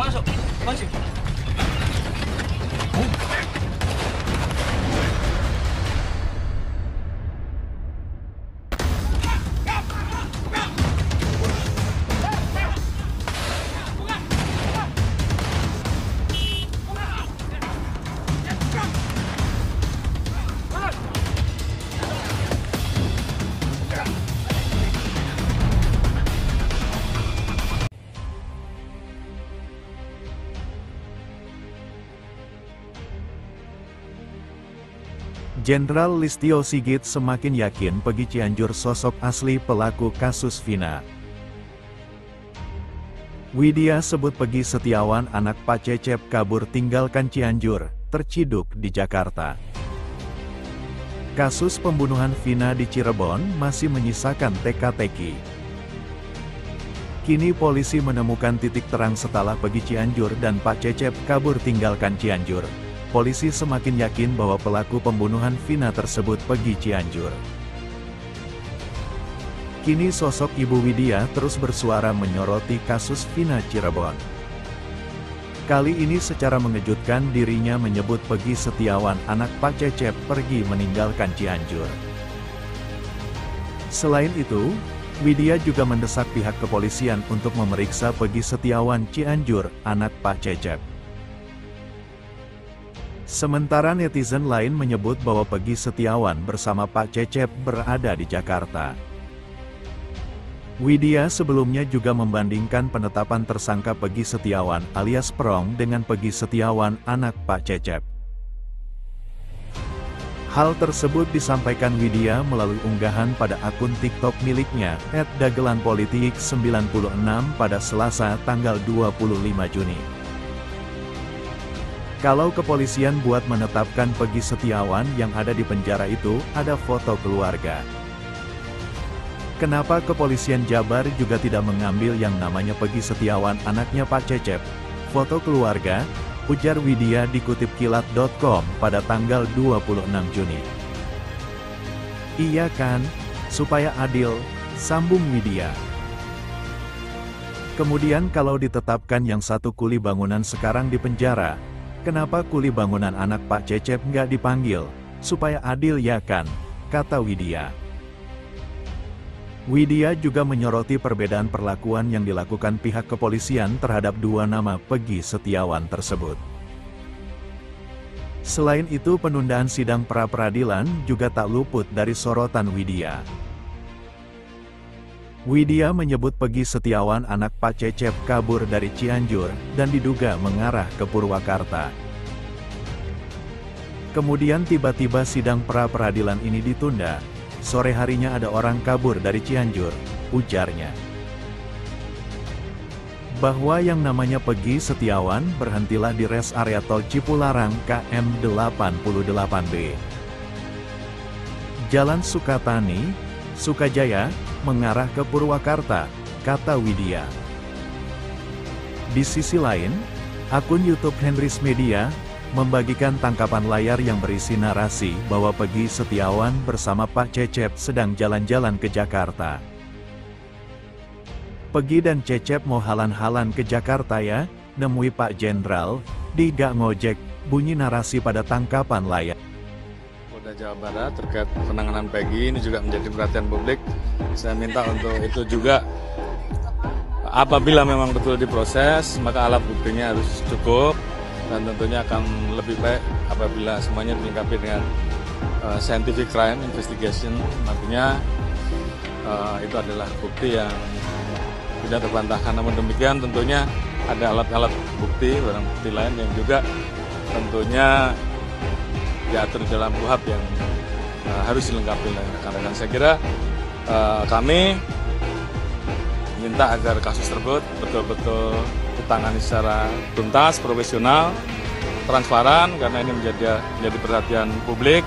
把手，关紧。Jenderal Listio Sigit semakin yakin Pegi Cianjur sosok asli pelaku kasus Vina. Widya sebut Pegi Setiawan anak Pak Cecep kabur tinggalkan Cianjur, terciduk di Jakarta. Kasus pembunuhan Vina di Cirebon masih menyisakan teka-teki. Kini polisi menemukan titik terang setelah Pegi Cianjur dan Pak Cecep kabur tinggalkan Cianjur polisi semakin yakin bahwa pelaku pembunuhan Vina tersebut pergi Cianjur. Kini sosok Ibu Widya terus bersuara menyoroti kasus Vina Cirebon. Kali ini secara mengejutkan dirinya menyebut Pegi Setiawan anak Pak Cecep pergi meninggalkan Cianjur. Selain itu, Widya juga mendesak pihak kepolisian untuk memeriksa Pegi Setiawan Cianjur, anak Pak Cecep. Sementara netizen lain menyebut bahwa Pegi Setiawan bersama Pak Cecep berada di Jakarta. Widya sebelumnya juga membandingkan penetapan tersangka Pegi Setiawan alias Prong dengan Pegi Setiawan anak Pak Cecep. Hal tersebut disampaikan Widya melalui unggahan pada akun TikTok miliknya, @dagelanpolitik96 pada Selasa tanggal 25 Juni. Kalau kepolisian buat menetapkan Pegi Setiawan yang ada di penjara itu, ada foto keluarga. Kenapa kepolisian Jabar juga tidak mengambil yang namanya Pegi Setiawan anaknya Pak Cecep? Foto keluarga, ujar Widya dikutip kilat.com pada tanggal 26 Juni. Iya kan, supaya adil, sambung Widya. Kemudian kalau ditetapkan yang satu kuli bangunan sekarang di penjara, Kenapa kuli bangunan anak Pak Cecep nggak dipanggil? Supaya adil ya kan? Kata Widya. Widya juga menyoroti perbedaan perlakuan yang dilakukan pihak kepolisian terhadap dua nama Pegi Setiawan tersebut. Selain itu penundaan sidang pra-peradilan juga tak luput dari sorotan Widya. Widya menyebut Pegi Setiawan anak Pak Cecep kabur dari Cianjur, dan diduga mengarah ke Purwakarta. Kemudian tiba-tiba sidang pra-peradilan ini ditunda, sore harinya ada orang kabur dari Cianjur, ujarnya. Bahwa yang namanya Pegi Setiawan berhentilah di res area tol Cipularang KM 88B. Jalan Sukatani, Sukajaya, mengarah ke Purwakarta, kata Widya. Di sisi lain, akun YouTube Henrys Media, membagikan tangkapan layar yang berisi narasi bahwa Pegi Setiawan bersama Pak Cecep sedang jalan-jalan ke Jakarta. Pegi dan Cecep mau halan-halan ke Jakarta ya, nemui Pak Jenderal, di Gak Ngojek, bunyi narasi pada tangkapan layar. Polda Jawa Barat terkait penanganan Pegi ini juga menjadi perhatian publik. Saya minta untuk itu juga. Apabila memang betul diproses maka alat buktinya harus cukup dan tentunya akan lebih baik apabila semuanya dilengkapi dengan uh, scientific crime investigation. Artinya uh, itu adalah bukti yang tidak terbantahkan. Namun demikian tentunya ada alat-alat bukti barang bukti lain yang juga tentunya diatur dalam kuhab yang uh, harus dilengkapi oleh rekan-rekan saya kira uh, kami minta agar kasus tersebut betul-betul ditangani secara tuntas, profesional, transparan karena ini menjadi menjadi perhatian publik.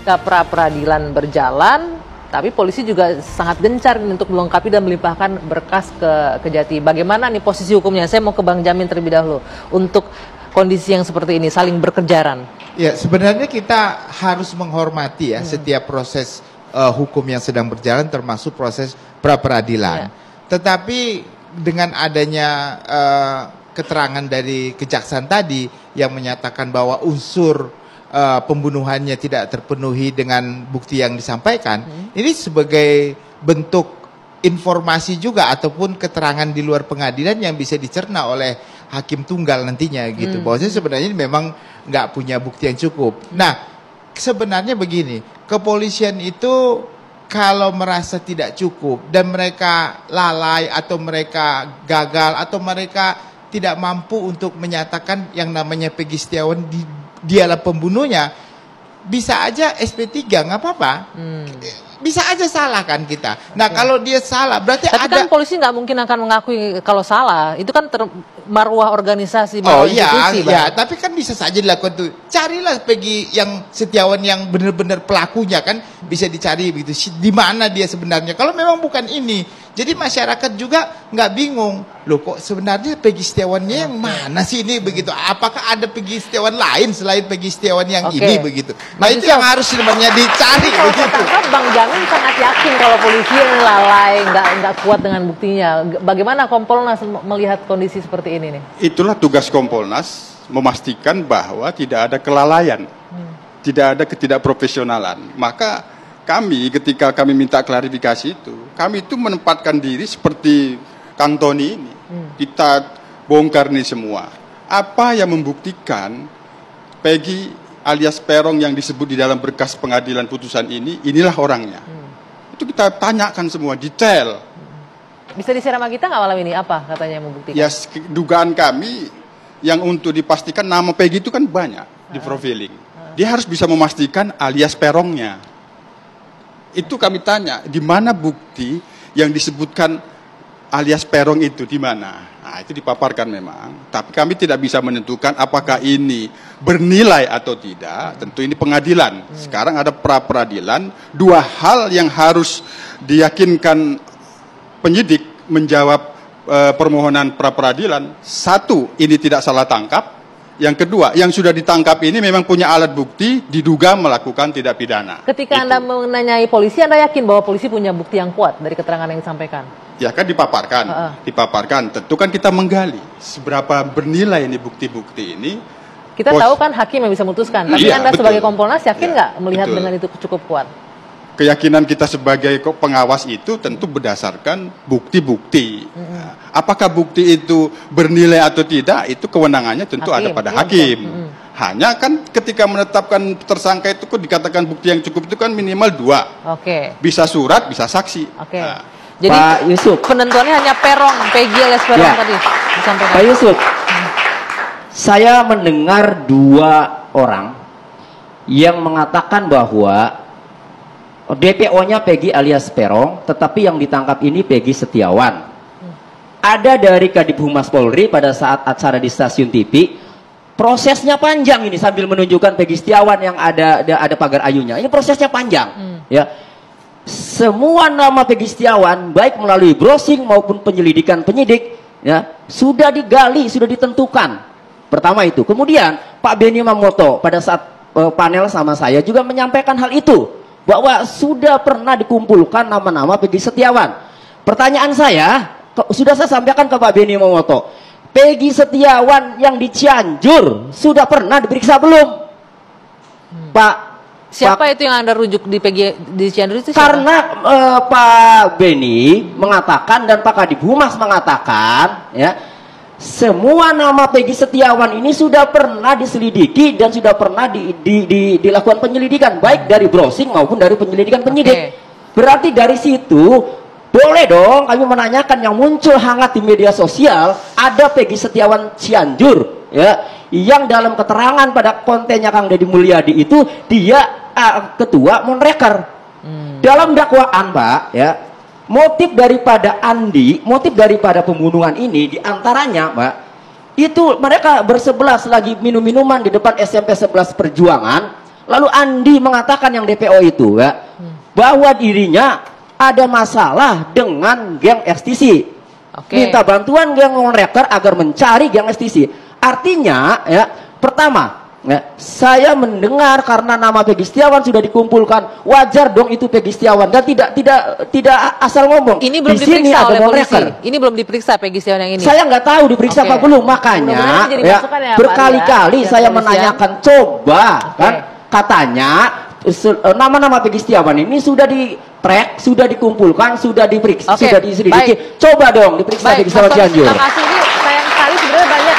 Pra peradilan berjalan, tapi polisi juga sangat gencar untuk melengkapi dan melimpahkan berkas ke Kejati. Bagaimana nih posisi hukumnya? Saya mau ke Bang Jamin terlebih dahulu untuk kondisi yang seperti ini saling berkejaran. Ya, sebenarnya kita harus menghormati ya hmm. setiap proses uh, hukum yang sedang berjalan termasuk proses pra peradilan. Ya. Tetapi dengan adanya uh, keterangan dari kejaksaan tadi yang menyatakan bahwa unsur uh, pembunuhannya tidak terpenuhi dengan bukti yang disampaikan, ini sebagai bentuk informasi juga ataupun keterangan di luar pengadilan yang bisa dicerna oleh hakim tunggal nantinya gitu. Bahwasanya sebenarnya memang nggak punya bukti yang cukup. Nah, sebenarnya begini, kepolisian itu kalau merasa tidak cukup dan mereka lalai atau mereka gagal atau mereka tidak mampu untuk menyatakan yang namanya Peggy Setiawan di, dialah pembunuhnya, bisa aja SP3 nggak apa-apa. Bisa aja salah kan kita. Nah kalau dia salah berarti Tapi ada kan polisi nggak mungkin akan mengakui kalau salah. Itu kan ter- marwah organisasi, Oh marwah iya, institusi, iya, Bang. tapi kan bisa saja dilakukan tuh. Carilah Peggy yang Setiawan yang benar-benar pelakunya kan bisa dicari begitu. Di mana dia sebenarnya? Kalau memang bukan ini, jadi masyarakat juga nggak bingung. Loh kok sebenarnya Peggy Setiawannya yang mana sih ini begitu? Apakah ada Peggy Setiawan lain selain Peggy Setiawan yang Oke. ini begitu? Nah Mas itu yang harus sebenarnya dicari Kalau saya begitu. tangkap Bang Jamin sangat yakin kalau polisi yang lalai, nggak nggak kuat dengan buktinya. Bagaimana Kompolnas melihat kondisi seperti ini nih? Itulah tugas Kompolnas memastikan bahwa tidak ada kelalaian, tidak ada ketidakprofesionalan. Maka kami ketika kami minta klarifikasi itu, kami itu menempatkan diri seperti Kang Tony ini. Kita bongkar nih semua. Apa yang membuktikan Peggy alias Perong yang disebut di dalam berkas pengadilan putusan ini, inilah orangnya. Itu kita tanyakan semua detail. Bisa disiram sama kita nggak malam ini? Apa katanya yang membuktikan? Ya sek- dugaan kami yang untuk dipastikan nama Peggy itu kan banyak di profiling. Dia harus bisa memastikan alias perongnya. Itu kami tanya, di mana bukti yang disebutkan alias perong itu di mana? Nah, itu dipaparkan memang. Tapi kami tidak bisa menentukan apakah ini bernilai atau tidak. Tentu ini pengadilan. Sekarang ada pra peradilan. Dua hal yang harus diyakinkan penyidik menjawab eh, permohonan pra peradilan. Satu, ini tidak salah tangkap. Yang kedua, yang sudah ditangkap ini memang punya alat bukti diduga melakukan tidak pidana. Ketika Itu. Anda menanyai polisi, Anda yakin bahwa polisi punya bukti yang kuat dari keterangan yang disampaikan? Ya kan dipaparkan, Heeh. dipaparkan. Tentu kan kita menggali seberapa bernilai ini bukti-bukti ini. Kita Pos- tahu kan hakim yang bisa memutuskan. Tapi Iya, Anda betul. sebagai Kompolnas yakin Iya, nggak melihat betul. dengan itu cukup kuat? Keyakinan kita sebagai pengawas itu tentu berdasarkan bukti-bukti. Apakah bukti itu bernilai atau tidak, itu kewenangannya tentu ada Hakim, pada iya, hakim. Hanya kan ketika menetapkan tersangka itu kok dikatakan bukti yang cukup itu kan minimal dua. Oke. Bisa surat, bisa saksi. Oke. Nah, Jadi Pak Yusuf. penentuannya hanya perong, Peggy alias perong Ya. tadi disampaikan. Pak Yusuf, saya mendengar dua orang yang mengatakan bahwa DPO-nya Peggy alias Perong, tetapi yang ditangkap ini Peggy Setiawan. Ada dari Kadip Humas Polri pada saat acara di stasiun TV, prosesnya panjang ini sambil menunjukkan Peggy Setiawan yang ada ada, ada pagar ayunya. Ini prosesnya panjang, ya. Semua nama Peggy Setiawan baik melalui browsing maupun penyelidikan penyidik ya sudah digali, sudah ditentukan. Pertama itu. Kemudian Pak Beni Mamoto pada saat eh, panel sama saya juga menyampaikan hal itu bahwa sudah pernah dikumpulkan nama-nama Peggy Setiawan. Pertanyaan saya ke- sudah saya sampaikan ke Pak Beni Mamoto. Peggy Setiawan yang di Cianjur sudah pernah diperiksa belum? Pak Siapa Pak- itu yang Anda rujuk di Peggy di Cianjur itu siapa? karena eh, Pak Beni mengatakan dan Pak Kadip Humas mengatakan ya semua nama Peggy Setiawan ini sudah pernah diselidiki dan sudah pernah di, di- di- dilakukan penyelidikan baik dari browsing maupun dari penyelidikan penyidik. Oke. Berarti dari situ boleh dong kami menanyakan yang muncul hangat di media sosial ada Peggy Setiawan Cianjur ya yang dalam keterangan pada kontennya Kang Deddy Mulyadi itu dia ah, ketua Monreker dalam dakwaan Pak ya motif daripada Andi motif daripada pembunuhan ini di antaranya Pak itu mereka bersebelas lagi minum minuman di depan SMP 11 Perjuangan. Lalu Andi mengatakan yang DPO itu ya bahwa dirinya ada masalah dengan geng STC Oke. minta bantuan geng Monreker agar mencari geng STC artinya ya pertama Ya, saya mendengar karena nama Pegi Setiawan sudah dikumpulkan, wajar dong itu Pegi Setiawan dan tidak tidak tidak asal ngomong. Ini belum Di sini diperiksa ada oleh polisi. non-reker. Ini belum diperiksa Peggy Setiawan yang ini. Saya nggak tahu diperiksa Oke. apa belum, makanya ya, ya, berkali-kali Arya, saya pihak menanyakan coba Oke. kan katanya eh, nama-nama Pegi Setiawan ini sudah di track, sudah dikumpulkan, sudah diperiksa, Oke, sudah diselidiki. Coba dong diperiksa Baik, Pegi Setiawan Cianjur. Terima kasih. Ini sayang sekali sebenarnya banyak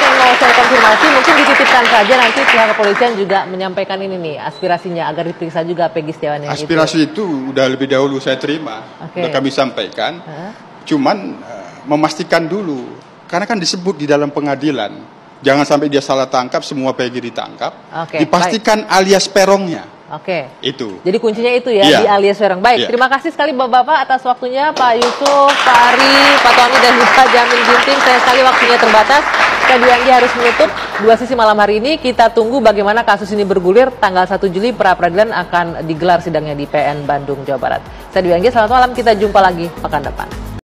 saya konfirmasi. Mungkin dititipkan saja nanti pihak kepolisian juga menyampaikan ini nih aspirasinya agar diperiksa juga Peggy Setiawan yang itu. Aspirasi itu udah lebih dahulu saya terima, Oke. udah kami sampaikan. Hah? Cuman eh, memastikan dulu, karena kan disebut di dalam pengadilan, jangan sampai dia salah tangkap, semua PG ditangkap. Oke, Dipastikan alias perongnya Oke. itu. Jadi kuncinya itu ya Iya. di alias Serang. Baik, Iya. terima kasih sekali Bapak-bapak atas waktunya Pak Yusuf, Pak Ari, Pak Tony dan juga Jamin Ginting. Sayang sekali waktunya terbatas. Dwi Anggi harus menutup dua sisi malam hari ini. Kita tunggu bagaimana kasus ini bergulir. Tanggal 1 Juli pra peradilan akan digelar sidangnya di PN Bandung, Jawa Barat. Saya Dwi selamat malam. Kita jumpa lagi pekan depan.